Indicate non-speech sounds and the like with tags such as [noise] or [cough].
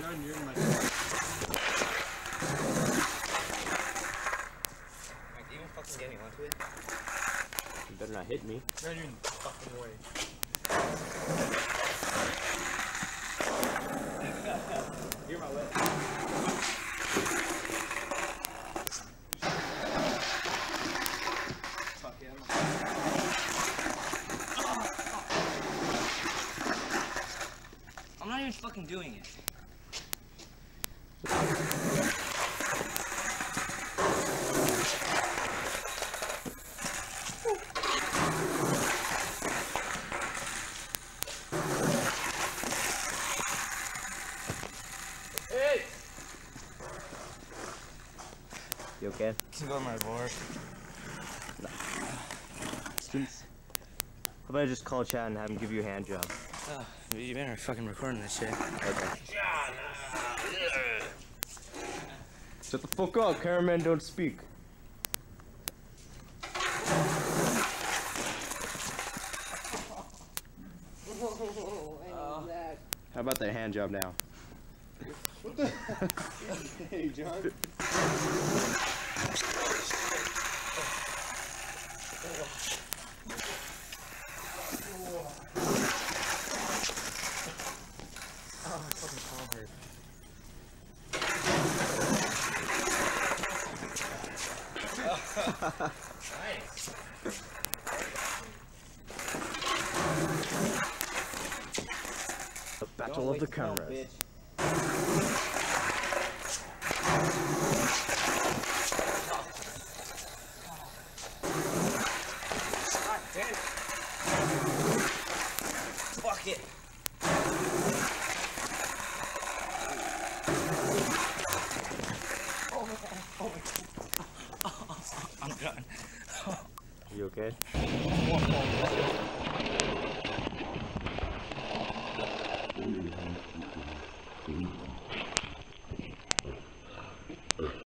John, you're in my car. Alright, did you even fucking get me onto it? You better not hit me. Not even fucking way. You're my way. Fuck yeah, I'm not, oh, oh. I'm not even fucking doing it. You okay? Can go to my board. Students. How about I just call Chad and have him give you a hand job? Oh, you better fucking recording this shit. Okay. Shut the fuck up, cameraman don't speak. [laughs] How about that hand job now? [laughs] Hey, John. [laughs] Fucking nice. The battle of the cameras. Fuck it. I'm done. you okay? [laughs]